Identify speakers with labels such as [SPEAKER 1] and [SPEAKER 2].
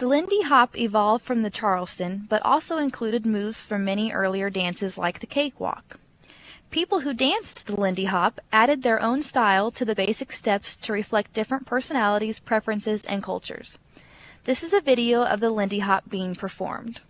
[SPEAKER 1] The Lindy Hop evolved from the Charleston, but also included moves from many earlier dances like the cakewalk. People who danced the Lindy Hop added their own style to the basic steps to reflect different personalities, preferences, and cultures. This is a video of the Lindy Hop being performed.